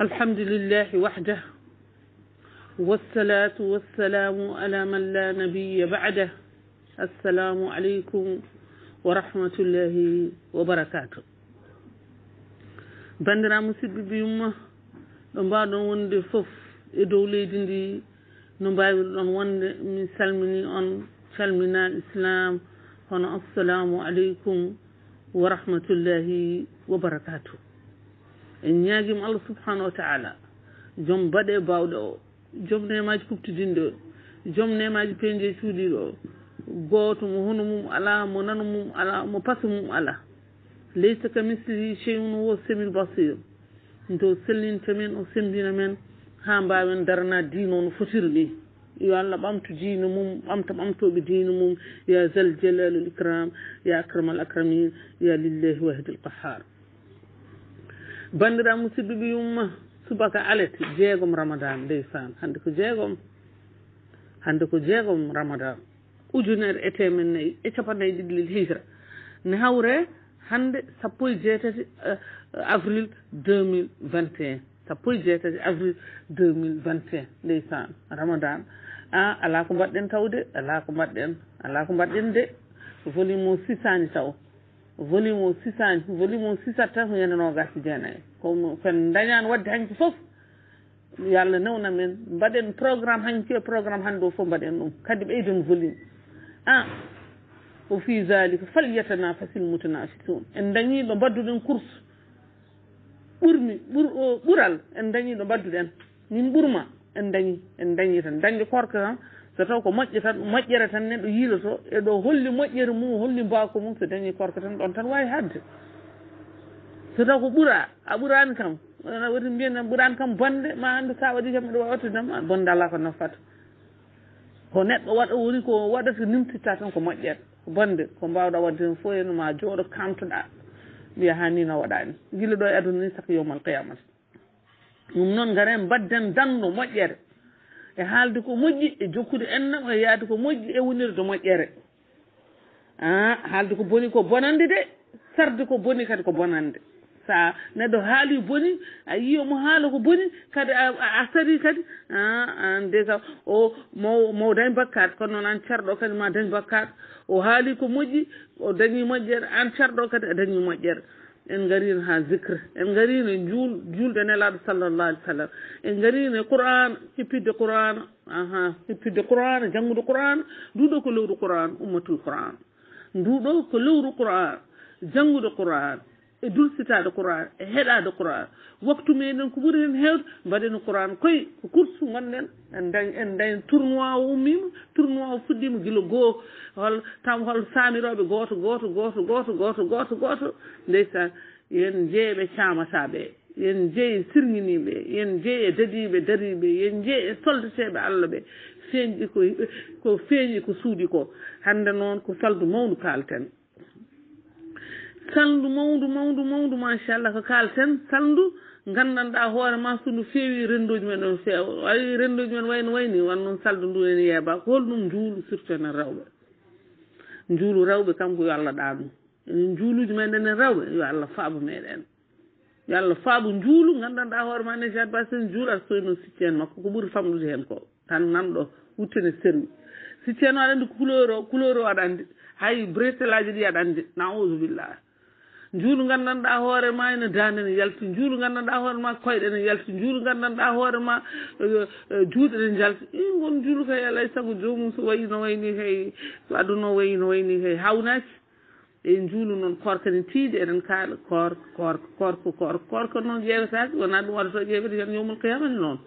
الحمد لله وحده والصلاة والسلام على من لا نبي بعده. السلام عليكم ورحمة الله وبركاته. بندرا مسيب بيوم نبعد وند فوف إدولة دي نبعد وند مسلمني أن سلمنا الإسلام فنا السلام عليكم ورحمة الله وبركاته. en ñaaguima allah subhanahu wa taala. Joom baɗe bawɗe o. Joom nemaji kuptidinde o. Joom nemaji peñde cuuɗiɗo o. Goto mo hono mum ala mo nano mum ala mo pasa mum ala. Leysa ka misli cheyun wo semil basir. Nto sellinta men o sembina men ha mbawen darana diino no fotiri ni yo allah ɓamtu diino mum ɓamta ɓamtoɓe diino mum. Ya zal jalalul ikram ya akramal akramin ya lillahi wahidil qahar bandira musidɓe ɓe yumma subaka alet jeegom ramadan ndeysan hande ko jeegom hande ko jeegom ramadan ujunere e temen nayyi e capannayyi ɗiɗi lel hijra. Ne hawre hande sappo e jeetati eh, avril deux mille vingt et un. Sappo e jeetati avril deux mille vingt et un ndeysan ramadan a ala ko mbaɗɗen tawde ala ko mbaɗɗen ala ko mbaɗɗen de. Volume o sisani taw. Volume o sisani volume o sisat tan ko ñande nogasi jeenayyi kono fen dañani wadde hanki foof yo allah newna men. Mbaɗen programme hanki programme hande o foof mbaɗen ɗum kadi ɓeyden volume. An o fi zalika falyatanafasil mutanafisun en dañiɗo mbadduɗen course ɓurmi ɓur o ɓural. En dañiɗo mbadduɗen min ɓurma. En dañi en dañi tan. Dañde korka tan so taw ko moƴƴe tan moƴƴere tan neɗɗo yiiloto eɗo holli moƴƴere mum holli mbako mum so dañi korka tan ɗon tan wawi hadde. So taw ko ɓuura a ɓuurani kam woti mbiyanam ɓuurani kam bonde ma andu sa waɗi kam eɗo wawi wattudema bonde ala ko nafata. Ko neɗɗo waɗa woni ko waɗata nimtitta tan ko moƴƴere bonde ko mbawɗa wadde hen fo hen ma jooɗo kamtoɗa mbiya ha ni no waɗani. Guila ɗo e aduna ni saka yowmal qiyamata ɗum noon garen mbadden danno moƴƴere. e haalde ko moƴƴi e jokkude ennam e yaade ko moƴƴi e wonirde moƴƴere. An haalde ko boni ko bonande de sarde ko boni kadi ko bonande. Sa neɗɗo haali boni a yiyomo haala ko boni kadi a sari kadi ah, an de ka o maw dañ bakkat kono noon an carɗo kadi ma dañ bakkat o haali ko moƴƴi o dañi moƴƴere an carɗo kadi a dañi moƴƴere. En garino ha zicre en garino juul julde nelaɗo sallllahu alih w sallam en garino e qouran hippidde qouran aha hippidde qouran janggude qouran nduɗo ko lewru qouran ummatul qouran nduɗo ko lewru qouran janggude qouran e dulsitaade qouran e heɗaade qouran waktu meɗen ko ɓuri heen heewde mbaɗen qouran koye ko course gonɗen en dañ en dañ tournoi o ummima tournoi o fuɗɗima gila goo hol taw hol saamiroɓe gooto gooto gooto gooto gooto gooto gooto. Ndeysan yen jeeɓe camataɓe yen jeeye sirguiniɓe yen jeeye dadiɓe dariɓe yen jeeye soldateɓe allah ɓe. Feeñɗi ko ko feeñi ko suuɗi ko. Hande noon ko saldu mawdu kalten saldu mawdu mawdu mawdu machallah ko kalten saldu gandanɗa hoorema so ndu feewi rendoji men ɗon feewa ayi rendoji men wayno wayni wan noon saldu ndu ene yeeba ko holɗum nduulu surtout enen rewɓe. Njuulu rewɓe kanko yo allah ɗa ɗum. Enen njuuluji meɗen en rewɓe yo allah faaɓo meɗen yo allah faaɓo njuulu gandanɗa hoore ma jat ba sen juul aɗa soyno sicci en makko ko ɓuuri famɗude hen ko tan nanɗo wuttene serwi sicci en o aɗa andi couleur o couleur o aɗa andi hay bretelaji ɗi aɗa andi na ausubillah juulu gandanɗa hoore ma ene dande ne yalti juulu gandanɗa hoore ma koyɗe ne yalti juulu gandanɗa hoore ma juuɗe ne jalti i gon juulu kay alay saago jomum so wayi no wayni kay so aduna wayi no wayni kay hawnaki e juulu noon korka ne tiiɗi eɗen kaala korka korka korka korka korka noon ƴewetake wona ɗum waɗato ƴewede jan yowmal qiyamati noon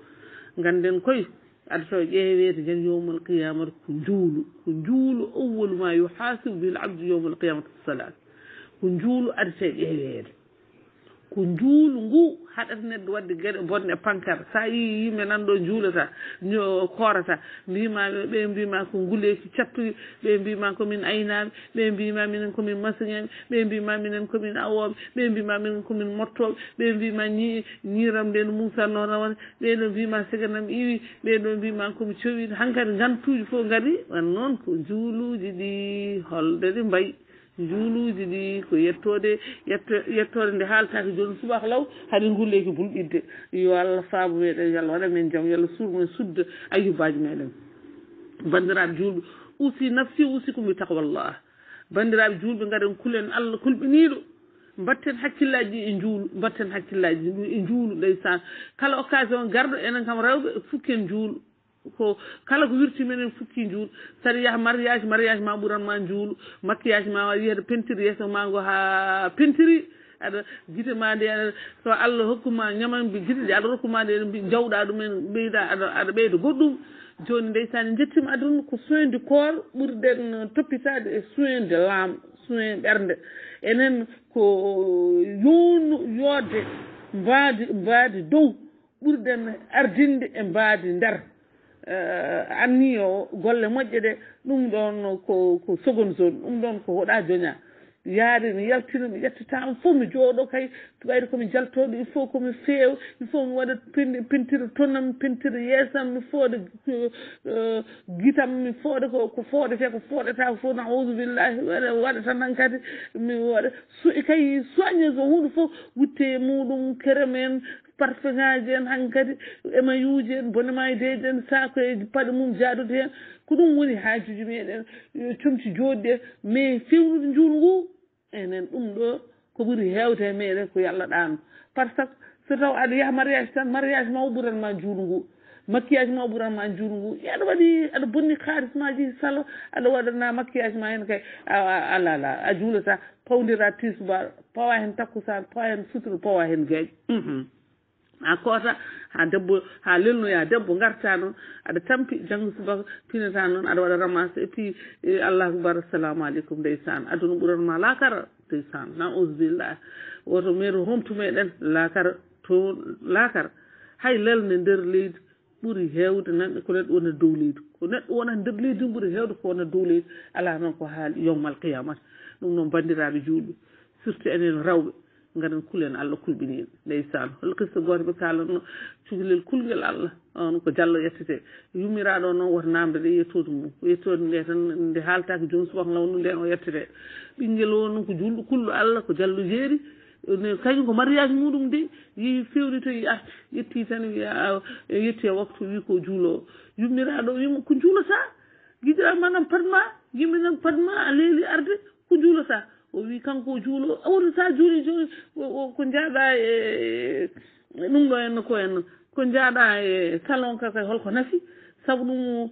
ganden koye aɗato ƴeewede jan yowmal qiyamata ko juulu ko juulu awwalu ma yuhasibu bihi l abdu yowmal qiyamata salat ko njuulu adete ƴeeweede ko njuulu ngu haɗata neɗɗo wadde geɗe bonɗe pankar so a yii yimɓe nan ɗo njuulata koorata. Mbima ɓe mbima ko nguleeki cattuɗi ɓe mbima komin aynaaɓe ɓe mbima minen komin masiŋaɓe ɓe mbima minen komin awooɓe ɓe mbima minen komin mottooɓe ɓe mbima ñiiram nde no mumsatno rawane ɓeɗo mbima siganam iwi ɓeɗo mbima komi cowiɗo hankkadi ngantuuji fof ngari wan noon ko juuluuji ɗi holde ɗi mbayi. juuluuji ɗi ko yettode yettode nde haaltake joni subaka law haɗen gulleyki bulɓidde. Yo allah faabu meɗen yo allah waɗa men jaam yo allah suurmen sudde ayubaji meɗen bandiraɓe julɓe usi nafsi usi komi takawallah bandiraɓe julɓe gaɗen kulen allah kulɓiniɗo mbatten hakkillaji ɗi e juulu mbatten hakkillaji ɗi e juulu ndeysan kala occasion garɗo enen kam rewɓe fukken juulu ko kala ko wirti menen fukki juul saɗa yaha mariage mariage ma ɓuranma juulu maquillage ma yiyata pentiri yeeso ma ngo ha pentiri aɗa gite ma nde aɗa so allah hokkuma ñaman mbi gite ɗe aɗa rokkuma nde mbi jawɗa ɗumen ɓeyda aɗa aɗa ɓeyda goɗɗum. Joni ndeysani jettima aduna ko soin du corps ɓurden toppitade e soin de l'âme soin ɓernde. Enen ko yownu yoode mbaadi mbaadi dow ɓurden ardinde e mbaadi nder. Eh, amni o golle moƴƴe ɗe ɗum ɗon ko ko seconde zone ɗum ɗon ko hoɗa jooña mi yaari mi yaltina mi ƴettotama fof mi jooɗo kay. Ɓayde komi jaltoɗo il faut komi feew il faut mi waɗa pintira tonam pintira yeesam mi fooda uh, guitam mi fooɗa ko ko fooɗete ko fooɗetako fof naudu billahi waɗa waɗa tan han kadi mi waɗa. E kay soñe ko hunde fof witte e muɗum kerem en parfum ngaji en han kadi emayi en bonema e deydi en sac e paɗe mum jaadude hen. ko ɗum woni haajuji meɗen comci jooɗɗe mais fewnude njuul ngu enen ɗum ɗo ko ɓuri hewte e meɗen ko yallah allah ɗano par ce que so taw aɗa yaaha mariage tan mariage ma o ɓuranma juulu ngu maquillage ma o ɓuranma juulu ngu aɗa waɗi aɗa bonni kalis maji salo aɗa waɗana maquillage ma hen kay ala ala a juulata pawdira tisba pawa hen takkusan pawa hen sutura pawa hen gueƴe ha koota ha debbo ha lelnoya debbo garta noon aɗa tampi janggo subaka pinata noon aɗa waɗa ramasse et puis allah akbar assalamu aleykum ndeysan aduna ɓuranma lakara ndeysan na ausubillah woto maitre homtu meɗen lakara to lakara hay lelne nder leydi ɓuuri hewde nanɗe ko neɗɗo wona dow leydi ko neɗɗo wona nder leydi ɓuuri hewde ko wona dow leydi ala noon ko haali yowmal qiyamata ɗum noon bandiraɓe julɓe surtout enen rewɓe ganden kulen allah kulɓini en ndeysan hol qissa goto ɓe kalanno cukalel kulgel allah on ko diallo yettete. Yummiraɗo noon woto namde ɗe yettode mum. Yettode nde tan nde haaltaki joni subahana wonnu nden o yettete. Ɓinguel o noon ko julɗo kulɗo allah ko diallo jeeri. Kañum ko mariage muɗum de yeehi fewni to yi arti yetti tan wiya e yetti e waktu wi ko juulo. Yummiraɗo wima ko juulota guiɗiramanam padma? Yimɓe nan padma a leeli arde ko juulata o wi kanko juulo woto sa juuli joni ko jaaɗa e, e ɗum ɗo henna ko henna ko jaaɗa e salon kaka e holko nafi sabu ɗum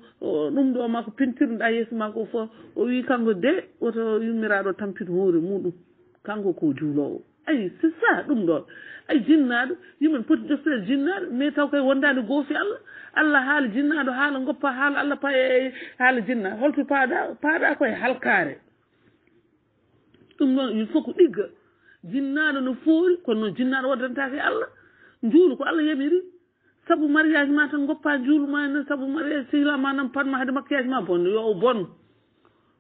ɗum ɗo mako pentirɗa e yeeso mako fof o wi kanko de woto yummiraɗo tampito hoore muɗum. Kanko ko juulowo ayi c'est ça ɗum ɗon. Ay jinnaɗo yimɓen poti ƴeftude jinnaɗo mais taw kay wondade goofi allah. Allah haala jinnaɗo haala goppa haala allah pa e haala jinnaɗo holto paaɗa paaɗa koye halkare ɗum noon il faut ko ɗigga. Jinnaɗo no foori kono noon jinnaɗo waddantake e allah. Njuulu ko allah yamiri sabu mariage ma tan goppa njuulu ma e nan sabu mariage sehila ma nan panma hade makkiyage ma bonno yo o bonno.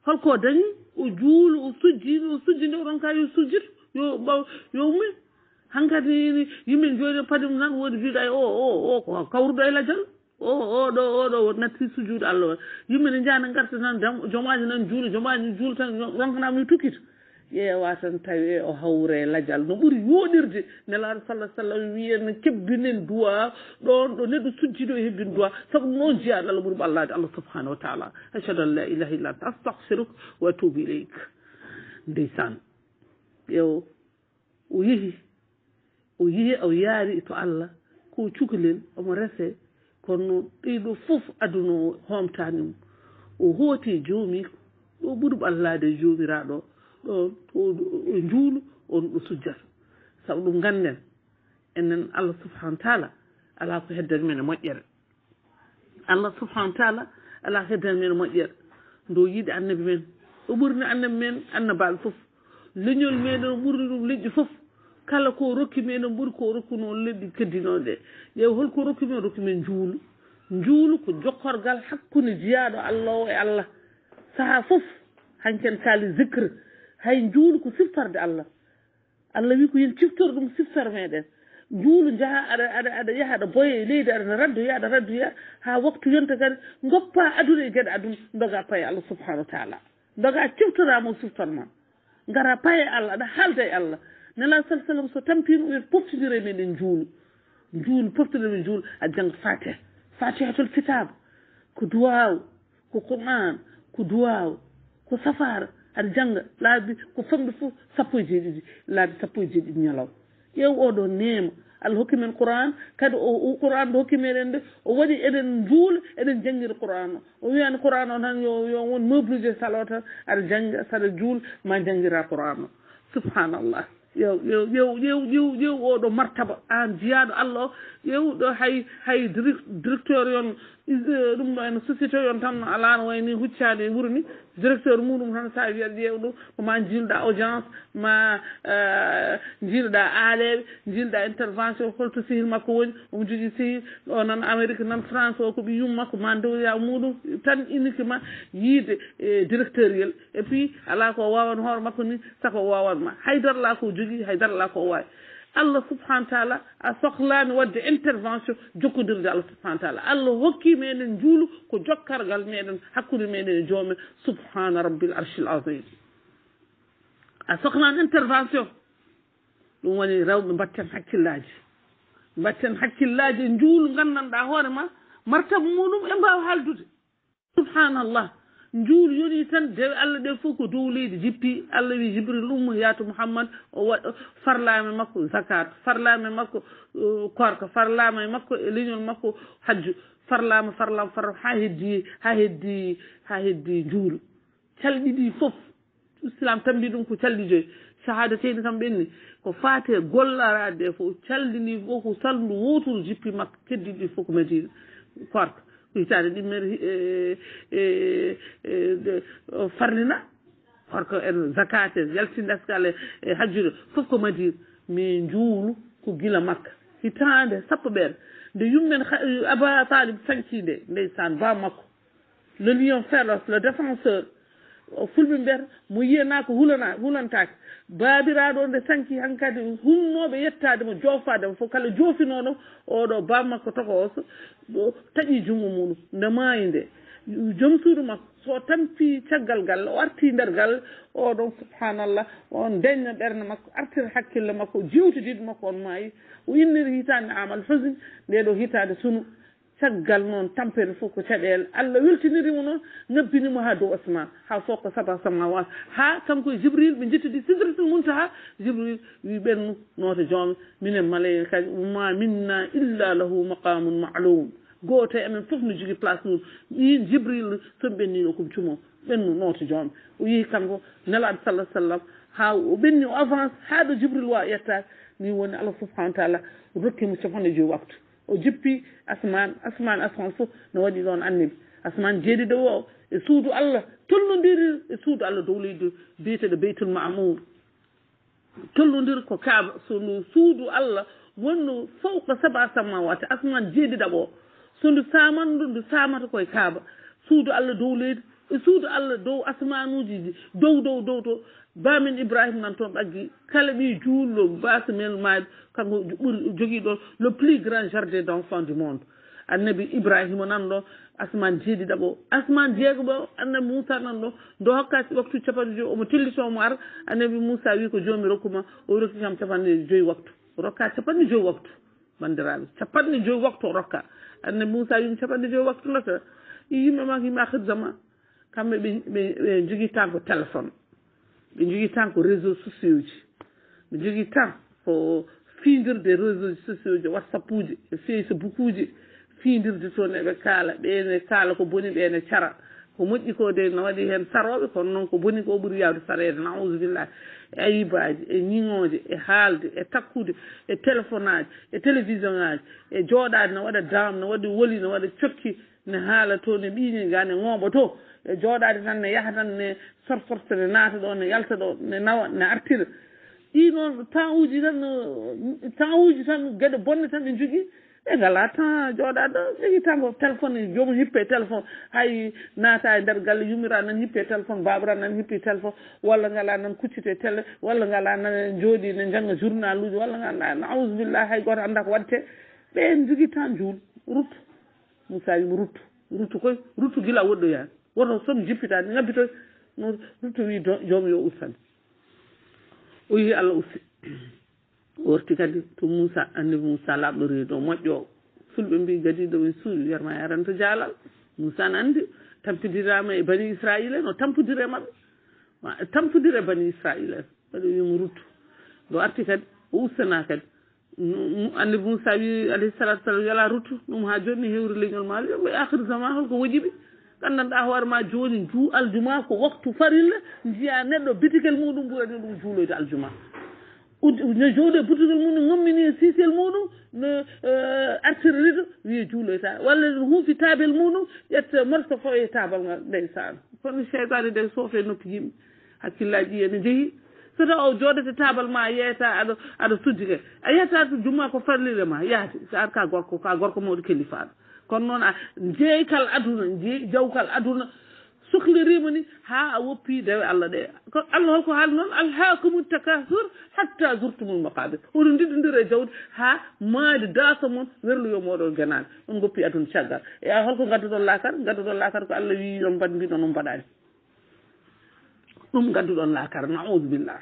Holko dañi o juulu o sujji o sujji nde oɗon ka yo sujjito yo ɓaw yo mumen hankkadi yimɓe jooɗi padum nan woodi mbiɗa e o o o ko kawruɗo e lajal o oɗo oɗo natti sujuude allah. O yimɓe ne jaa ne garta tan jomaji nan juula jomaji juula tan ronkanama yo tukkita. ƴeewa tan tawi o hawre lajal. No ɓuri yooɗirde nelaɗo sallah sallam wiyen kebbinen duwa. Ɗon ɗo neɗɗo sujjiɗo e hebbin duwa. Sabu noon jeyaɗo allah ɓuri ɓallade allah subhanahu wa taala. Achadu an la ilaha illa anta astahfiruka wa atubu ileyk ndeysan ƴeew o yehi o yehi o yaari to allah ko cukalel omo rese kono ɗiɗo fof aduna o homtanimo o hooti joomi ɗo ɓuri ɓallade e joomiraɗo. o ɗo e njuulu on ɗo sujjata. Sabu ɗum ngannden enen allah subahana wa taala alaa ko heddani men e moƴƴere. Allah subahana wa taala alaa ko heddani men e moƴƴere. Ndo yiiɗi annabi men o ɓurni annabi men annabaaɓe fof. Leñol meɗen ɓurni ɗum leƴƴi fof. Kala ko rokki meɗen ɓuri ko rokkuno leɗɗi keddinoɗe ƴeew holko rokki men rokki men njuulu. Njuulu ko jokkorgal hakkunde jiyaɗo allah o e allah. Sahaa fof hanken kaali zicre هاي جول كسفتر الله الله بيكو ينكسفتر دم سفتر ماذا جول جها أر أر أر يا هذا بوي ليه ده أنا ردو يا ده ردو يا ها وقت ينتقل غبا أدور يجد أدم دعاء باي الله سبحانه وتعالى دعاء كسفتر أمو سفتر ما غرا باي الله ده حال ده الله نلا سال سلام سلام بيم يبص جري من الجول جول بفت من الجول أجن فاتح فاتح هذا الكتاب كدواو كقرآن كدواو كسفر aɗa jannga laabi ko famɗi fof sappo e jeeɗiɗi laabi sappo e jeeɗiɗi ñalaw. Ƴeew oɗo neema allah hokki men qouran kadi o qouran ɗo hokki meɗen nde o waɗi eɗen juula eɗen jangguira qouran o. O wiyani qouran o tan yo yo won meubluje salo tan aɗa jangga saɗa juula ma jangguira qouran o. Subhanallah ƴew ƴew ƴew ƴew ƴew ƴew oɗo martaba an jiyaɗo allah o. Ƴewɗo hay hay directeur yon Eh, ɗum ɗo ene société yon tan alano wayni huccade e wuuro ni. Directeur muɗum tan sa wiyat ƴeew ɗum ma jiiloɗa audience ma eh, jiiloɗa aaleɓe jiiloɗa intervention holto sehil makko woni omo jogui sehil o nan amérique nan france o ko ɓi yum makko ma dowya muɗum tan uniquement yiide e directeur yel. Et puis ala ko wawan hoore makko ni sako wawanma haydara la ko jogui haydara la ko wawi allah subahana taala a sohlani wadde intervention jokkodirde allah subahana taala allah hokki meɗen juulu ko jokkargal meɗen hakkude meɗen e joomen subhana rabbil arshil azim a sohlani intervention ɗum woni rewɓe mbatten hakkillaji mbatten hakkillaji e juulu gandanɗa hoore ma martaba muɗum e mbawa haaldude subhanallah njuur yoni tan dewe allah ɗe fof ko dow leydi jippi. Allah wi jibril ummu yaatu mouhammad o waɗa farlaama makko zakat farlaama makko korka farlaama makko e leñol makko hajju. Farlaama farlaama farlam ha heddi ha heddi ha heddi njuuri. Calɗi ɗi fof islam tambi ɗum ko calɗi joyi. Sahada teyni kam ɓenni ko faate gollarade ɗe fof caldini fof ko salndu wotoru jippi makko keddiɗi fof ko madina korka. Hitande ɗimmere e, e, e, farlina? Horko en zakat en yaltinde askal e hajjude. Fof ko madina mais juulu ko gila makka. Hitande sappo ɓeere nde yummen aba talib sankide ndeysan ba makko. Le lion féroce le défenseur fulɓe mbiyata mo yiyana ko hulana hulantake. Baabiraɗo nde sanki hankkadi hummoɓe yettademo joofademo fof kala joofinoɗo oɗo bam makko toko oso taƴi junngo muɗum nde maayi nde. Joom suudu makko so tampi caggal ngal o arti nder ngal oɗon subhanallah on deñno ɓernde makko artira hakkille makko jiwtidiɗo makko on maayi. O inniri hitande amal husine nde ɗo hitande sunu. سجل من تمبل فوق تدل الله يلتني رمون نبي نمها دو اسماء ها فوق سبع سماوات ها تمكو جبريل من جت دي سدرة المنتهى جبريل يبين نوت جام من الملائكة وما منا إلا له مقام معلوم قوت أمن فوق نجيك بلاس نون يين جبريل سبني نوكم تمو من نوت جام ويه كانوا نلعب صلى الله عليه وسلم ها وبني أفانس هذا جبريل وقت نيوان الله سبحانه وتعالى ركي مستفان جو وقته o jippi asman asman fof no waɗi ɗon annabi. Asman jeeɗiɗo o e suudu allah tollodiri e suudu allah dow leydi biyeteɗo beytul mamour tollodir ko kaaba sono suudu allah wonno fawqa saba samawati asman jeeɗiɗaɓo o so ndu samandu ndu samata koye kaaba suudu allah dow leydi suudu allah dow asmanuji dow dow dow to bamin ibrahima nan toon ɗaggi kala ɓi juullo base men maɗo kanko ɓuuri jogui ɗon le plus grand jardin d' enfant du monde. Annabi ibrahima nan ɗo asman jeeɗiɗaɓo asman jeegoɓo annabi moussa nan ɗo. Ndo hokkati waktu capanɗe joyi omo tellitomo ar annabi moussa wi ko joomi rokkuma o rokki kam capanɗe joyi waktu. Rokka capanɗe joyi waktu bandiraɓe capanɗe joyi waktu o rokka. Annabi moussa wimi capanɗe joyi waktu lota. Yimɓe ma yimɓe akhir zaman kamɓe ɓe jogii tan ko téléphone ɓe jogii tan ko réseau sociaux ji ɓe jogii tan ko fiindirde réseau ji sociaux ji whatsapp uji e facebook uji fiindirde toon eɓe kaala ɓeene kaala ko boni ɓeene cara ko moƴƴi ko de no waɗi heen saroɓe kono noon ko boni ko ɓuri yawde sareede nausubillahi e ayibaji e ñiŋoje e haalde e takkude e téléphone aji e télévision aji e jooɗade no waɗa daam no waɗa woli no waɗa cokki ne haala to ne ɓiini ga ne ŋoobo to e jooɗaade tan ne yaha tan ne sorsorte ne naata ɗo ne yalta ɗo ne nawa ne artira. Ɗi noon temps uji tan temps uji tan geɗe bonne tan ɓe jogii ɓe ngala temps jooɗaɗo jogii tan ko téléphone joomum hippe téléphone. Hay naata e ndeer galle yummira nan hippe téléphone babira nan hippi téléphone. Walla ngala nan kuccite télé walla ngala nan jooɗi ne jannga journal uji walla ngala naousubillah hay gooto annda ko waɗte ɓen jogii temps juul rutto moussa wimo ruttu ruttu koye ruttu guila woɗɗoyani woto somi jippitade ngabbitoy no ruttu wi joom yo ustane o yi allah usti worti kadi to moussa andi moussa laaɓɗo o moƴƴo fulɓe mbi gadiɗo ɓe suuɗi wiyatma yaranta jaalal moussa ne andi tampidirama e bani israil en o tampodire maɓɓe e bani israil en waɗi wimo ruttu ɗo arti kadi o ustana kadi annabi moussa wi alayhi salatu salam yala ruttu ɗum ha joni ne hewri leñol maaro yo ɓe akhir zaman holko wojiɓe gandanɗa hoore ma joni juu aljuma ko waktu farilla jiya neɗɗo bitikel muɗum ɓurani ɗum juuloyde aljuma. No jooɗo bitikel muɗum gommini sisel muɗum no eh, artira rido wiye juuloyta. Walla no huufi taabel muɗum ƴetta morso fo e taabal ngal ndeysan kono cheytane nde soofe noppi yimɓe hakkillaji ene jeeyi so taw o jooɗete tabal ma yeyata aɗa aɗa sujjuke a yeyata e. jumma ko farlire ma yaati. So ar ka gorko ka gorko mawɗo kelifaɗo kono noon a jeeykal aduna jawkal aduna sohlirima ni ha a woppi dewe allah ɗe. Ko allah holko haali noon alhakumu takasur hatta zurtumul maqabir oɗo ndiɗodiri e jawdi ha maadi daasa moon werloyo moɗon genani on goppi aduna caggal. E holko gadduɗon laakar gadduɗon laakar ko allah wi yon mbaɗ mbiɗon on mbaɗani ɗum gadduɗon laakar naudu billah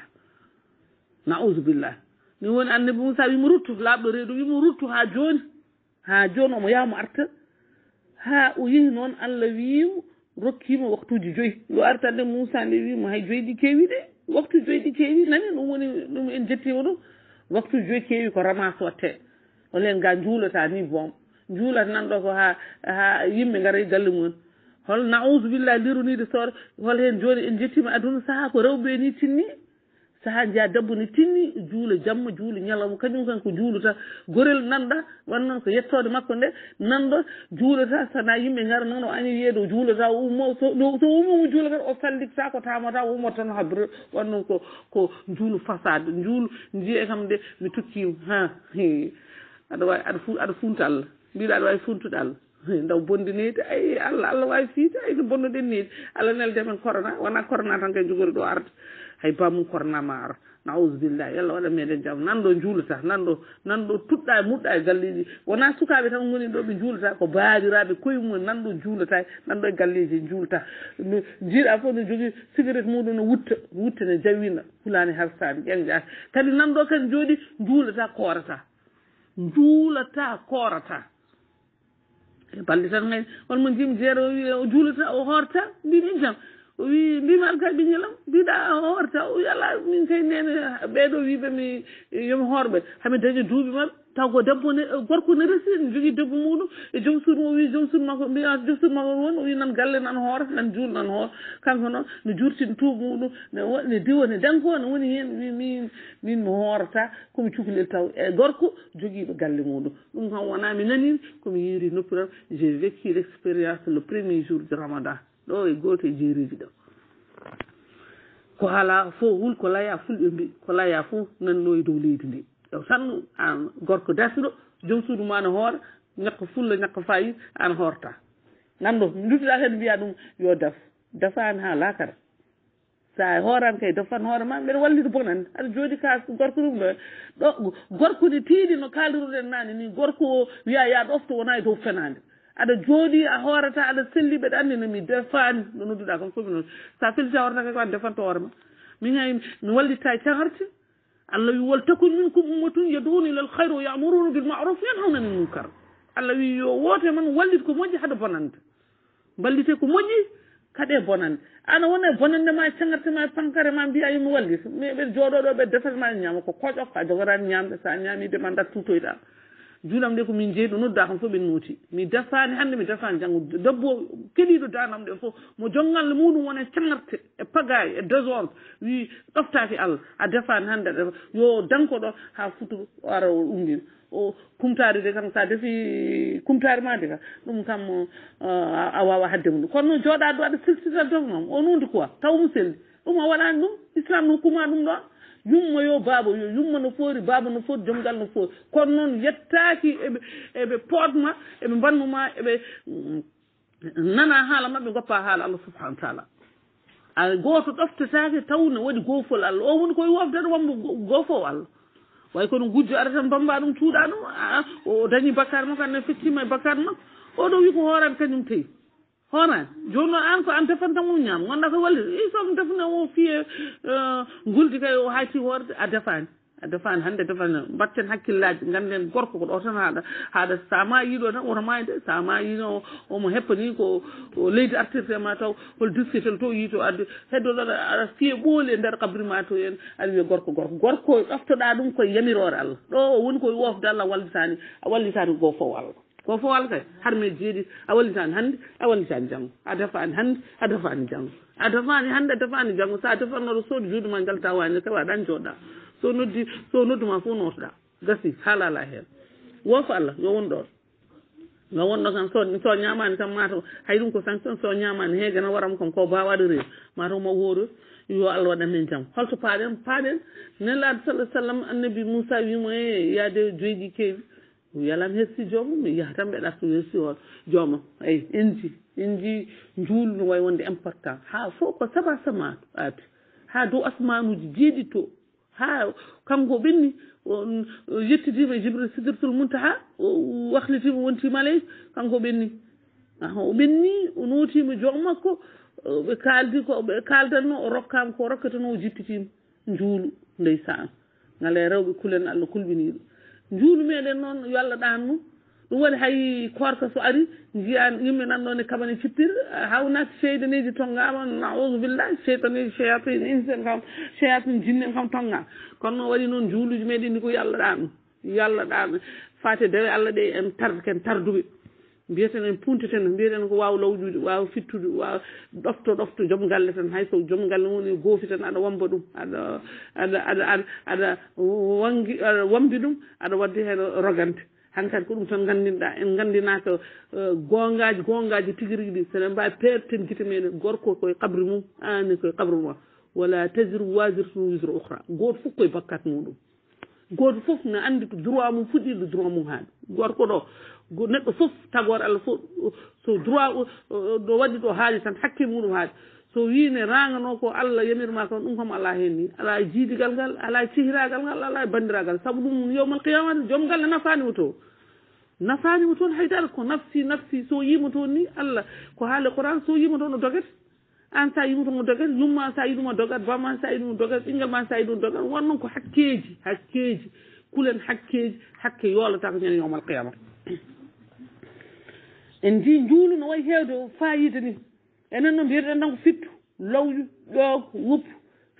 naudu billah. Ni woni annabi moussa wimo ruttu laaɓɗo reedu wimo ruttu haa jooni. Haa jooni omo yaamo arta. Haa o yehi noon allah wiimo rokkimo waktuuji joyi. Yo artande moussa nde wiimo hay joyi ɗi keewi de? Waktu joyi ɗi keewi? Nani ɗum woni ɗum en jettima ɗum? Waktu joyi keewi ko ramas watte. Olen ga juulata ni boom juulat nan ɗo ko ha ha yimɓe gara e galle mumen hol naousu billah lirunide soore hol hen joni en jettima aduna saaha ko rewɓe ni tinni. sahaa njiya debbo ne tinni juula jamma juula ñalawma. Kañum kan ko juulata gorel nanɗa wan noon ko yettode makko nde nanɗo juulata. Sana yimɓe gara noon o ani o juulata o ummo so ummomo juulata o sallitata ko tamata o ummoto tan habre wan noon ko ko juulu fasade juulu jiye kam de mi tukkima ha aɗa wawi aɗa fu aɗa funta allah. Mbiɗa aɗa wawi funtude allah. Ndaw bondineede ay allah allah wawi fiide ay no bonnoɗen needi allah nelde men corona wona corona tan kay jogori ɗo arde. hay bamum kornama ara naoudu yallah waɗa meɗen jaam nanɗo juulata nanɗo nanɗo tuɗɗa e muɗɗa e galleji wona sukaɓe tan goni ɗo ɓe juulata ko baadiraɓe koye mumen nan juulata nanɗo e galleji juulata jiiɗa fof ne jogui cigarette muɗum ne wutta wutta ne jawina hulani harsani ƴenjaki kadi nanɗo kadi jooɗi juulata koorata. Juulata koorata. E balɗe tan hay holmo jimi jeere o wi o juulata o horta mbimi jam. Alkaɓe ɓiñalam mbiɗa horta o wi ala min kay nene ɓeeɗo wiɓe mi yomi hoorɓe taw ko ne gorko ne resi ne jogui debbo muɗum. E joom suudu o wi joom suudu makko mbiya joom suudu makko woni o wi nan galle nan nan nan noon ne jurtin tuuɓi muɗum ne diwa ne danko ne woni hen wi taw. E gorko joguiɓe galle muɗum. Ɗum kam wona mi nanini komi yeeri noppi tan j'ai vécu l' le premier jour de ramadan ɗo e goto e jeeriji ɗo. Ko haala fo wul ko laya fulɓe mbi ko laya fo nanno e dow leydi ndi. Ɗo tan an gorko dasɗo jom suudu ma no hoora ñakka fulla ñakka fayi an horta nanɗo duttiɗa kadi mbiya ɗum yo daf dafani ha lakara sa hoorani kay dafan hoore ma mbeɗa wallita bonande aɗa jooɗi ka gorko ɗum ɗo. Ɗo gorko gorkude tiiɗi no kaldiruɗen nane ni gorko o wiya ya ɗofto wona e dow fenade aɗa jooɗi a hoorata aɗa selli ɓeɗa andi nomi defani no nodduɗa kam somi noon sa felita horta kay ko an defanta hoore ma min hay mi wallitta e cagarte allah wi wol takun minkum ummatun yaduna ilal hayre wa yamuruna bil maruf yanhawna anil munkar allah wi yo woote man wallit ko moƴƴi haɗa bonande ballite ko moƴƴi kaɗe bonande ana wona bonande ma cagarte ma pankare ma mbiya yomi wallit mais ɓe jooɗoɗo ɓe defat ma ñaama ko koƴok a jogorani ñamde sa ñamide ma dat tutoyɗa juulam nde ko min jeeyi ɗo nodda kam fof ɓen nooti mi dasani hannde mi dasani janngo. Debbo keɗiɗo danam ɗe fof. Mo jongalle muɗum wona cangarte e, e pagaye e désordre. Wi ɗoftaki allah a dasani hannde aɗa yo danko ɗo ha futu ara o umdina o kumtare de kam sa defi kumtare ma de kam ɗum kam uh, a wawa hadde mum. Kono noon jooɗa ɗo aɗa sirtita dognom o nunde quoi? Taw mu selli ɗum a waɗani ɗum islam no kuma ɗum ɗon yumma yo baaba yo yumma no foori baaba no foori joom ngal no foori. Kono noon yettaaki eɓe eɓe pootma eɓe mbannuma eɓe mm, nana haala maɓɓe goppa haala allah subahana wa taala. A gooto ɗoftataake taw ne waɗi goofol allah. O woni koye wofdata wammo goofowo allah. Way kono gujjo ara tan bamba ɗum cuuɗa ɗum o dañi bakkar makko anne fettima e bakkar makko. Oɗo wi ko hoorani kañum tawi hoorani joni noon an ko an defanta mum ñaam gonɗa ko walli i somi defne o fiye eh, guldi kay o hayti hoorde a defani a defani hande defani mbatten hakkillaji ganden gorko ko ɗo tan haɗa haɗa sa ma tan woto mayde sa ma omo heppani ko leydi artirte ma taw hol disketel to yi to adde heddoɗo aɗa fiye ɓooli e nder kabri ma to en aɗa wiya gorko gorko gorko ɗoftoɗa ɗum koye yamirore allah. Ɗo o woni koye wofde allah wallitani a wallitani goo allah ko fof ala kay har jeeɗi a wallitani hannde a wallitani janngo a dafani hannde a dafani janngo. A dafani hannde a dafani janngo. So a dafanno soodi juuɗe ma ngal tawani tawa ɗan jooɗɗa so noddi so nodduma fof notoɗa gasi haalala heen. Wofo allah yo won ɗon no wonno kam so so ñamani kam mataw hay ɗum ko sanction so ñamani heegana waram kam ko bawaɗo rew mataw ma wooro yo allah waɗan men jaam holto paaɗen paaɗen nelaɗo sallah sallam annabi moussa wimo e yaade joyɗi keewi. mi wiyala joomum mi yaha tan mbeɗa so mi hepsi on. Joomam eyi en ji en ji njuulu no wawi wonde important ha fof ko sama samatu aati ha dow asmanuji jeeɗi to. Ha kanko ɓenni yettitima e jibril sidirtul muntaha wahlitima wontima leydi kanko ɓenni. O ɓenni o notima joom makko ɓe kaldi ko ɓe kaldanno o rokkama ko rokkatano o jippitima njuulu ndey saan ngala e rewɓe kulen allah kulɓiniɗo juulu meɗen noon yo allah ɗannu ɗum waɗi hay korka so ari jiyan yimɓe nanɗon e kaɓane cippir hawnaki seydaneji tonggama naudu billahi seytaneji cheyatin insen kam cheyatin jinnen kam tonga kono noon waɗi noon juuluji meɗen ndi ko yo allah ɗannu yo allah ɗannu fate dewe allah ɗe en tarken tarduɓe mbiyeten en punteten mbiyeten ko waw lawƴude wawa fittude wawa ɗofto ɗofto joom galle tan hayso joom galle woni e goofi tan aɗa womba ɗum aɗa aɗa aɗa aɗa aɗa wangi aɗa wombi ɗum aɗa wadde hen rogante. Hankkadi ko ɗum tan gandinɗa en gandina ko e, gongaji gongaji tigui rigui ɗi seɗen mbawi perten guite meɗen gorko koye kabri mum an koye kabri mum wala tajiru wasirtum wisre ohra goto foof koye bakkat muɗum. Goto foof ne andi ko droit mum fuɗɗiɗo droit mum haaɗi gorko ɗo neɗɗo fof tagore allah fof so droit ɗo waɗi ɗo haali tan hakke muɗum haali so wine ragano ko allah yamirma kon ɗum kam ala hen ni ala jiidigal ngal ala cihiragal ngal ala bandiragal saabu ɗum yowmal qiyamata joom galle nafanimo to nafanimo toon haydara ko nafsi nafsi so yima toon ni allah ko haali qouran so yima toon o dogete an sa yima toon o dogete yumma sa yiɗuma dogat bamma sa yiɗuma dogat ɓinguel ma sa yiɗuma dogat won noon ko hakkeji hakkeji kulen hakkeji hakke yoolata ko ñande yowmal qiyamata en mbi njuulu no wayi heewde fayida ni. Enen no mbiyeɗen tan ko fittu lawƴu ƴoog wuppu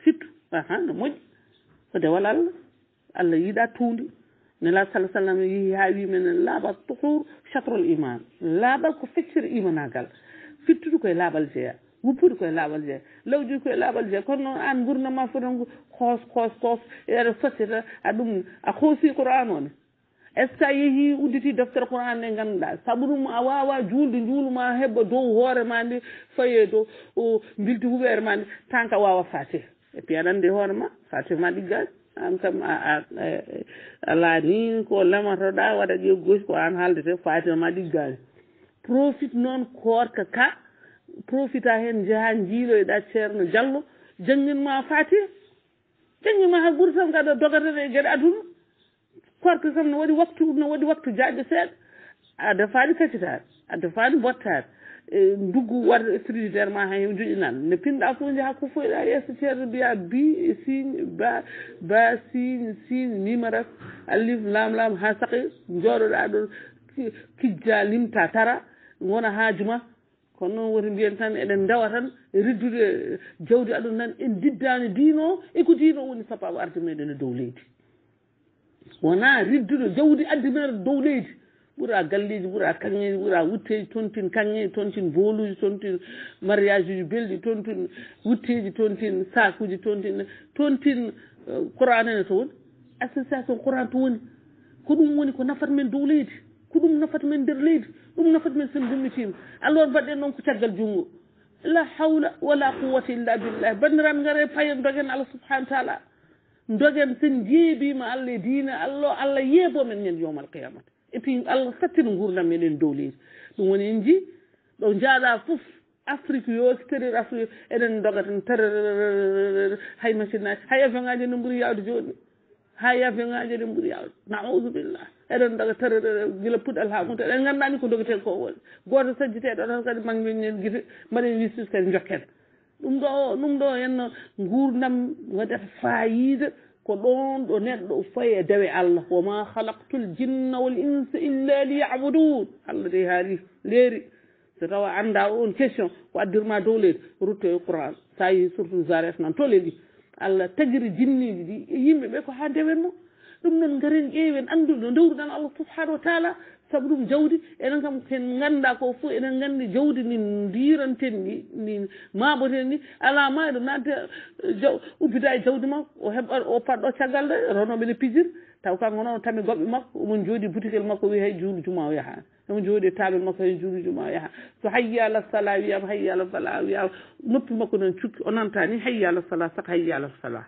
fittu. Aha no moƴƴi. Ko dewal allah. Allah yiiɗa tuundi. Nela salah sallam yehi ha wimen laaɓal tohor chatrol iman laaɓal ko feccere imanagal fittude koye laaɓal jeeya wuppude koye laaɓal jeeya lawƴude koye laaɓal jeeya kono noon an gurdama fotan koos koos koos eɗa société a ɗum a hoosi qouran one est ce que a yeehi udditi deftere qouran nde ganduɗa saabu ɗum a wawa juulde juuluma heɓa dow hoore ma nde faye dow bilti huɓere ma nde. Tant que a wawa fate e puis aɗa andi e hoorema fate ma ɗiggani an kam ala ni ko lematoɗa waɗa ƴe gosi ko an haaldete fatima ɗiggani profite noon korka ka profita hen jaaha jiiloyɗa e ceerno diallo. Jangguinma fatie jangguinma ha guuri tan gaɗa dogata e gueɗe aduna. كورك سمنا ودي وقت ودنا ودي وقت جاد سير أدفعني كشتار أدفعني بطار دوغو وار فريجر ما هي وجودنا نبين دافون جها كفوي لا يستشير بيا بي سين با با سين سين نيمرس ألف لام لام هاسق جور رادو كجاليم تاترا وأنا هاجمة كونو ورين بيان تان ادن دواتان ريدو جودي ادن نان ان ديدان دينو اكو دينو وني سابا وارتو ميدن دوليتي wona riddude jawdi addimere dow leydi ɓuura galleji ɓuura kanŋeji ɓuura wutteji tontin kanŋeji tontin boluji tontin mariage uji belɗi tontin wutteji tontin sakuji tontin tontin courant ene to woni association courant to woni ko ɗum woni ko nafata men dow leydi ko ɗum nafata men nder leydi ɗum nafata men sen gummitima alors mbaɗɗen noon ko caggal junggo la hawla wala quwata illa billah bandiraɓe gaare payen dogen allah subahana wa taala dogen sen jeebima allah e diina allah allah yeebomen ñande yowmal qiyamata et puis allah sattina gurdam men en dow leydi. Ɗum woni en jii ɗo jaaɗa fof afrique yo so tarir afrique eɗen doga tan tar hay machine aji hay avion ngaji ene ɓuuri yawde jooɗi hay avion ngaji eɗen ɓuuri yawde nausubillah eɗen doga tar gila puɗɗal ha muta eɗen gandani ko dogeten ko woni goto sajjiteɗo tan kadi magñoñen guite mbaɗen justice kadi jokken ɗum ɗo ɗum ɗo henno gurdam waɗata fayida ko ɗon ɗo neɗɗo fayi e dawe allah woma halaktul jinna wal insa illa liyabudun allah de haali leeri so tawa anda on question ko addirma dow leydi rutto e qouran sa yi surtout zaret nan to leydi allah tagiri jinniji ɗi e yimɓeɓe ko ha ndewenno ɗum noon garen ƴeewen anndude no dewruɗan allah subhanahu wa taala saabu ɗum jawdi enen kam ken ganda ko foof eɗen gandi jawdi ndi ndiranten ndi ndi maboten ni. Ala ma eɗo nadde eh, jaw ubbida e jawdi makko o heɓa o patɗo caggal de ronoɓe ne pijir. Taw kanko noon tami goɓɓe makko omon jooɗi boutique makko wi hay juulu juma o yaha. Omo jooɗi e taabel makko hay juulu juma o yaha. So hayyala sala wiyama hayyala sala wiyama noppi makko noon cukki o nanta nantani hayyala sala saka hayyala sala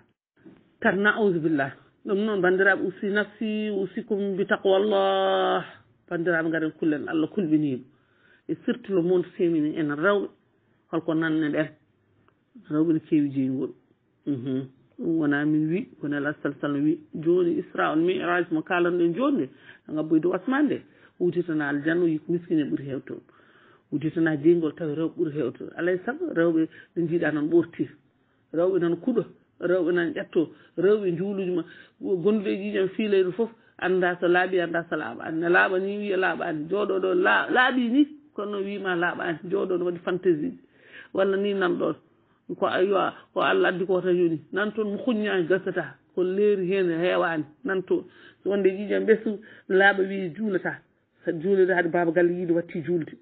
tan naausubillah ɗum noon bandiraɓe usi nafsi usikum bi taqwallah bandiraɓe garen kullen allah kulɓinimo e surtout le monde féminin en rewɓe holko nanne ɗen. Rewɓe ne keewi jeygol mhm. ɗum wona min wi kono ala sal sallam wi joni isra on miraj mo kalanɗen joni nde. No gabboy dow asmane nde. Wuditana aljanna yiko miskine ɓuuri hewde toon wuditana jeygol tawi rewɓe ɓuuri hewde toon alay e saago rewɓe ɗe jiiɗa noon ɓortir rewɓe nan kuɗo rewɓe nan ƴetto rewɓe juuluji ma gondude e ƴiiƴam fiileyde fof anda so laaɓi anda so laaɓani no laaɓani wiya laaɓani jooɗo ɗo laaɓi ni kono wiima laaɓani jooɗo ɗo waɗi fantasie ji walla ni nanɗon ko ayiwa ko allah addi ko tan yoni. Nan toon mo huññani gasata ko leeri hen heewani nan toon wonde e ƴiƴam ɓesgu laaɓa wi juulata. Juulede haade baba galle yiide watti juulde.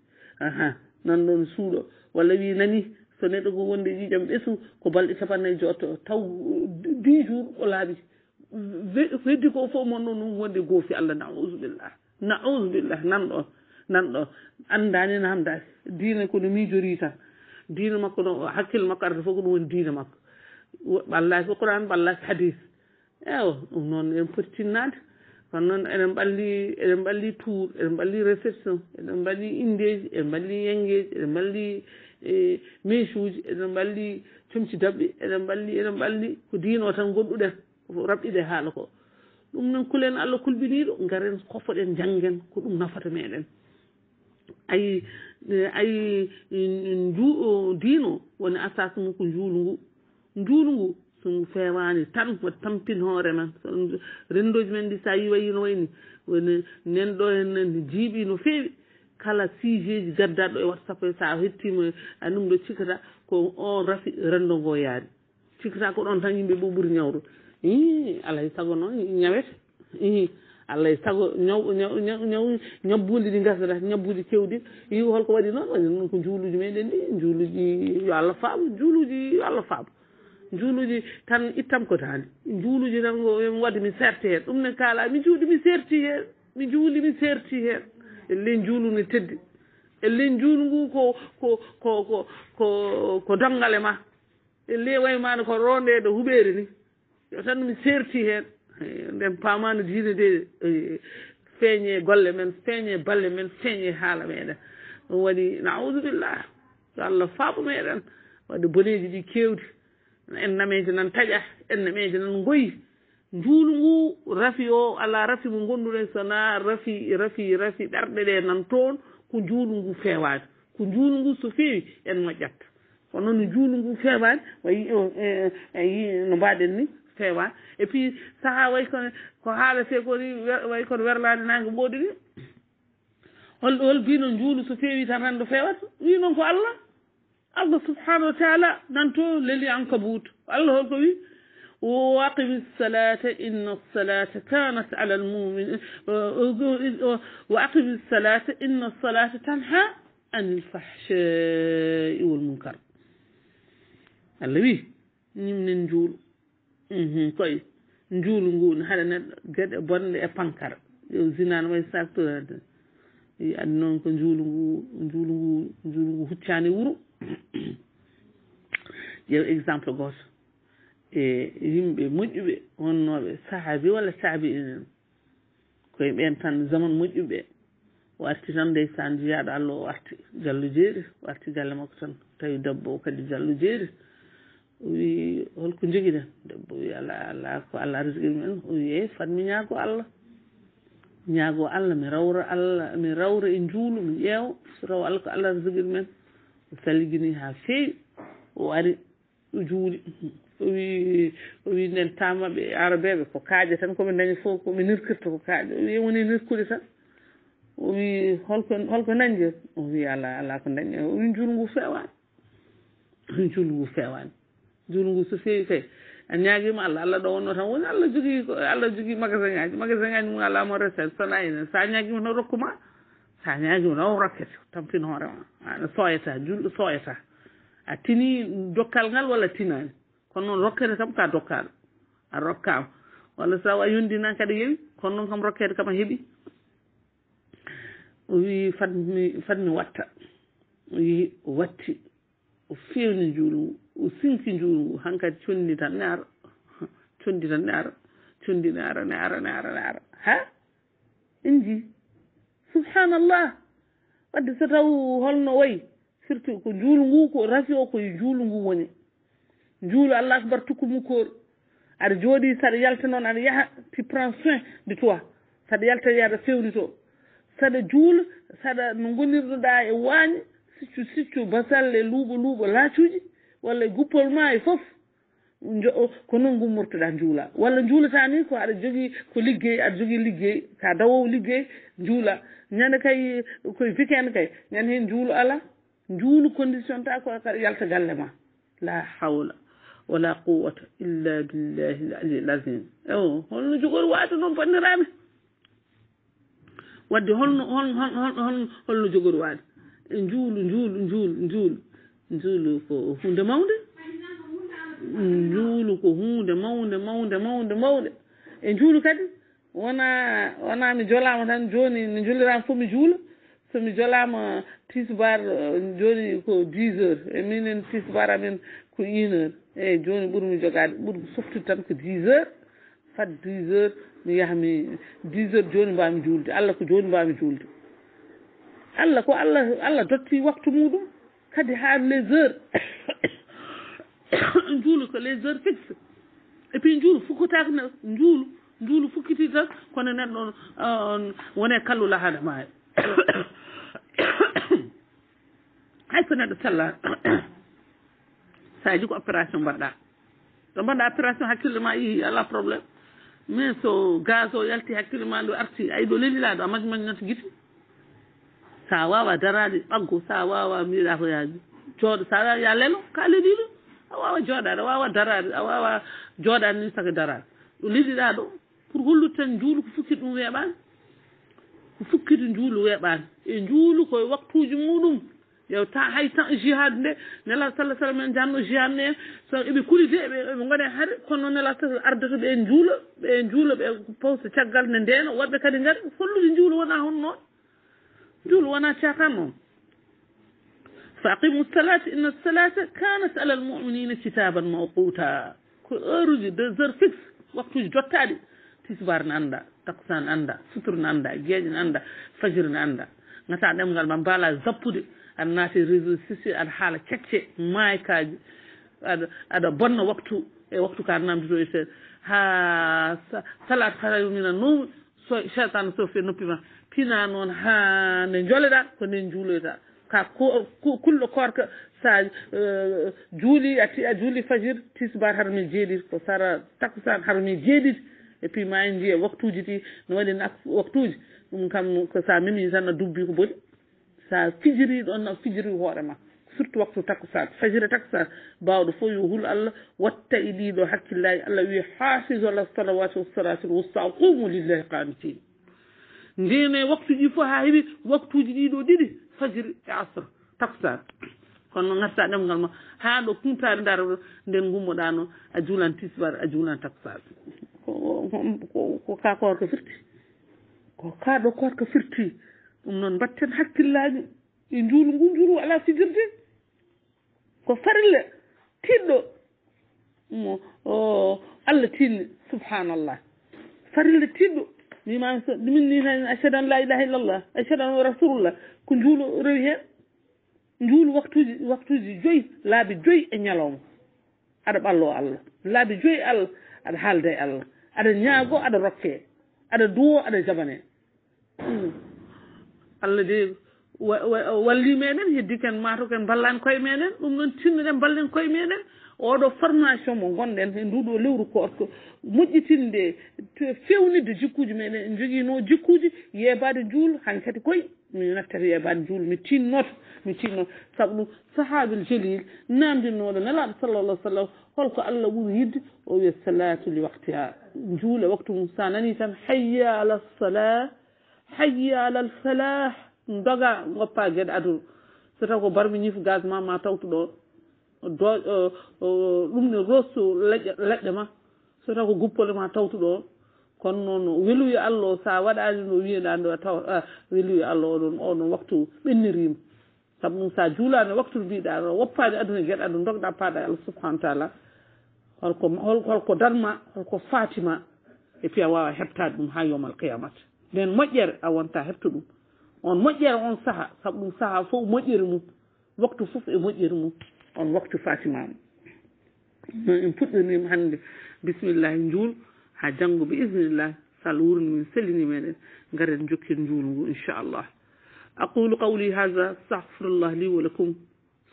Ahan nan ɗon suuɗo. Walla wi nani so neɗɗo ko wonde e ƴiƴam ɓesgu ko balɗe capannayyi jotto taw dix jours o laaɓi. heddi ko fof mon noon ɗum wonde goofi allah nausubillah nausubillah nan ɗo nan ɗo anndani namdani diina kono miijori tan diina makko no hakkille makko arata fof ko ɗum woni diina makko. Ɓallaki qouran ɓallaki hadis ewa ɗum noon eɗen poti tinnade kono noon eɗen ɓalli eɗen ɓalli tour eɗen ɓalli réception eɗen ɓalli indeji eɗen ɓalli yengeji eɗen ɓalli e, meche uji eɗen ɓalli comci dabɓe eɗen ɓalli eɗen ɓalli ko diino tan goɗɗuɗen raɓɓiɗe haala ko. Ɗum noon kulen allah kulbiniɗo garen kofoɗen janggen ko ɗum nafata meɗen. Ayi ayi juu diino woni asas mum ko njuulu ngu njuulu ngu so fewani tan wata tampin hoore men rendoji men ɗi sa no wayni woni nen ɗo henni jiiɓi no feewi. Kala sujet ji gaddaɗo e whatsapp e sa hettima a ɗum ɗo cikkata ko on rafi rendo ngo yaari cikkata ko ɗon tan yimɓe ɓo ɓuuri ñawrude. i alay e sago noon ñawete. I allah e sago ñabbuuli ɗi gasdata ñabbuuli kewɗi. Yi holko waɗi noon waɗi noon ko juuluji meɗen ɗi juuluji yo allah faamu juuluji yo allah faamu. Juuluji tan ittam ko taani. Juuluji tan yomi wadde mi serti heen ɗum ne kaala mi juuɗi mi serti heen mi juuli mi serti heen elle juulu ne teddi. Elle juulu ngu ko ko ko ko ko ko dongale ma. Elle waymani ko ronde e ɗo huɓeere ni. yo tan mi serti hen eh, nden pamano diine de eh, feeñe golle men feeñe balle men feeñe haala meɗen. Ɗum waɗi naoudubillah yo allah faaɓo meɗen. Wadde boneji ɗi kewɗi en nameje nan taƴa en nameje nan goyi nduulu ngu rafi o ala rafi mo gonduɗen sona rafi rafi rafi ɓerɗe ɗe nan toon ko njuulu ngu feewaani. Ko njuulu ngu so feewi en moƴƴat kono no njuulu ngu feewaani wayi eh, no mbaɗen ni fewani et puis saaha way kono ko haalete ko ni way kono werlade nangue ɓooɗi ni hol hol mbino njuulu so fewi tan rendo fewata wi noon ko allah allah subhanahu wa taala nanto leli ankabut allah holko wi وأقم الصلاة إن الصلاة كانت على المؤمن وأقم الصلاة إن الصلاة تنهى عن الفحشاء والمنكر الله وي نمن نجول Mhm, koye njuulu ngu ne haɗa neɗɗo geɗe bonɗe e pankara. Zinano wayi sartorade i yi andi noon ko njuulu ngu njuulu ngu njuulu ngu huccani wuuro ƴeew exemple goto e yimɓe moƴƴuɓe wonnoɓe sahabi walla saabi enen koye ɓen tan zaman moƴƴuɓe o arti tan ndeysan jiyaɗo allah o arti jallu jeeri o arti galle makko tan tawi debbo o kadi jallu jeeri. o wi holko joguiɗen debbo wi ala ala ko allah arsiguini men o wi eeyi fat ñaago allah. Ñaago allah mi rawra allah mi rawra e njuulo mi ƴeewa so raw allah ko allah arsiguini men. O saligini ha feewi o ari o juuli. O wi o wi nden tamaɓe arabeɓe ko kaaƴe tan komi dañi fof komi nirkirta ko kaaƴe. O wi woni nirkude tan. O wi holko holko dañɗen o wi ala ala ko dañɗen o wi juulngu fewani juulngu fewani njuulu ngu so feewi kay a ñaaguima allah allah ɗo wonno tan woni allah jogui allah jogui magasin ngaji magasin ngaji mum ala mo recette sona ene sa ñaaguima no rokkuma sa ñaaguima no o rokkete tampin hoorema ana soyata julɗo soyata a tini dokkal ngal walla tinani kono noon rokkede kam ka dokkaɗo a rokkama walla sa a yondina kadi yewi kono noon kam rokkede kam a heeɓi o wi fatmi fatmi watta. O yi watti o fewni juulungu sinki njuurugu hankkadi conndi tan ne ara conndi tan ne ara conndi ne ara ne ara ne ara ne ara. Ha? En jii subhanallah! Wadde so taw holno wayi surtout ko njuulu ngu ko rafi o koye njuulu ngu woni. Njuulu allah akbar tukkumukkoor aɗa jooɗi saɗa yalta noon aɗa yaha tu prend soin de toi. Saɗa yalta yaada fewni to. Saɗa juula saɗa no ngonirɗaa e waañe siccu siccu basalle luuɓo luuɓo laacuuji. walla e guppol ma e fof ko noon gummortoɗa juula walla juulata ni ko aɗa jogii ko liggey aɗa jogii liggey ka dawowo liggey juula ñande kay koye weekend kay ñande heen juulu ala juulu condition ta ko kaɗa yalta galle ma la hawla wala quwata illa billahi l ali l azim o holno jogori waata noon banndiraaɓe wadde holno holno jogori waade. E njuulu njuulu njuulu njuulu. njuulu ko hunde mawde? Njuulu ko hunde mawde mawde mawde mawde. E njuulu kadi? Wona wona mi jolama tan joni no jullirama fof mi juula. Somi jolama tisbar uh, joni ko dix heures. E minen tisbar amen ko une heure. Eyyi joni ɓuurmi jogade ɓuuri softude tan ko dix heures. Fat dix heures mi yahami dix heures joni mbawmi julde allah ko joni mbawmi julde allah ko allah allah dotti waktu muɗum. had had laser njuulu ko laser fixe et puis njuulu fukkutaakno njuulu njuulu fukkitita kono nen ɗon euh, wone kallula haade maayo hay so neɗɗo sellaani so aji ko opération mbaɗɗa so mbaɗɗa opération hakkille ma yii ala probléme mais so gaz o yalti hakkille ma arti ayi ɗo lelilaaɗo a majji majji nata giti. sa wawa darade ɓaggo sa wawa mbiɗa ko ya jooɗo sa wawa ya lelo ka leeɗi a wawa jooɗade a wawa darade a wawa jooɗade ni saka darade. Ɗo liɗiɗa ɗo pour hollude tan juulu ko fukkiɗe ɗum weeɓani ko fukkide juulu weeɓani. E juulu koye waktuji muɗum yewta hay tan jihad nde nela sallah sallam en janno jihad nde en so eɓe kulite ɓeɓe gone haade kono nela sa ardata ɓe juula ɓe juula ɓe powsa caggal nde ndeena woɓɓe kadi gaari hollude juulu wona hon noon دول وناتشاقمهم فأقيموا الصلاة إن الصلاة كانت على المؤمنين كتابا موقوتا أرجي دزر فيكس وقت جوتادي tisbar nanda taksan anda sutur nanda jeej nanda fajir nanda ngata demgal ma mbala zappude an naati réseau sisi aɗa haala kecce maaykaji aɗa aɗa bonna waktu e waktu ka namdito e seeɗa ha salat haraumina no so cheytane so fe noppi ma pina noon ha nde joleɗa ko nden juuloyta ka kulɗo korka sa juuli a ti a juuli fajir tisbar harmi jeeɗiɗi ko sara takusan harmi jeeɗiɗi et puis ma en jiiye waktuji ti no waɗi nak waktuji ɗum kam ko sa memi tan dubbi ko boni sa fijiri ɗon a fijiri hoorema surtout waktu takusan fajiri takusan bawɗo fof yo hul allah watta e ɗiɗo hakkillaji allah wi hafisu ala salawati wusta qumu lillahi qanitin ndeme waktuji fof ha heeɓi waktuji ɗiɗo ɗiɗi fajiri e asre takusan kono garta ɗemgal ma ha ɗo kumtare ndar nden gummoɗano a juulan tisbar a juulan takusan ko ka korko firti? Ko ka ɗo korko firti? Ɗum noon mbatten hakkillaji e njuulu ngu njuulu ala fijirde ko farilla tiɗɗo mo allah tinni subhanallah. Farilla tiɗɗo mima min ni tan achadu an la ilaha illallah achadu an rasulullah. Ko juulu rewi hen juulu waktuji waktuji joyyi laabi joyyi e ñalawma aɗa ɓallo allah. Laabi joyyi allah, aɗa haalde e allah. Aɗa ñaago, aɗa rokke, aɗa duwo, aɗa jabane. Mm. allah de walli meɗen heddi ken mato ken ballani koye meɗen ɗum noon tinnoɗen ballen koye meɗen oɗo formation mo gonɗen e nduɗo lewru korko moƴƴitinde fewnide jikkuji meɗen en joguino jikkuji yeebade juul han kadi koye mi nattata yeebade juul mi tinnoto mi tinnoto saabu ɗum sahabil jelil namdinnoɗo nelaɗo sallallah sallam holko allah ɓuuri yidde o wiya salatu li waktiha juule waktu mum sa nani tan hayya ala salah hayya ala al falah doga goppa gueɗe aduna. So taw ko barmi ñifu gas ma ma tawtuɗo do ɗum ne rostu leɗɗe ma. So taw ko guppole ma tawtuɗo on. Kono noon weluyo allah o sa waɗani no wiyeɗa ɗo taw weluyo allah oɗon oɗon waktu ɓennirima. Saabu ɗum sa juulani waktu mbiɗa ɗo woppade aduna gueɗa ɗo dogɗa paaɗa allah subahana taala. Holko holko danma holko fatima. E puis a wawa heptade ɗum ha yomal qiyamata nden moƴƴere a wonta hepta ɗum. On moƴƴere on saaha saabu ɗum saaha fof moƴƴere mum. Waktu fof e moƴƴere mum. الوقت فاتما من فوت نيم بسم الله نجول. ها بإذن الله. سالور من سليني من غار نجوكي نجول إن شاء الله. أقول قولي هذا. استغفر الله لي ولكم.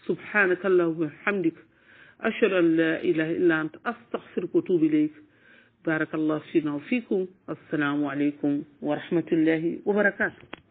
سبحانك اللهم وبحمدك. أشهد أن لا إله إلا أنت. أستغفرك وأتوب إليك. بارك الله فينا وفيكم. السلام عليكم ورحمة الله وبركاته.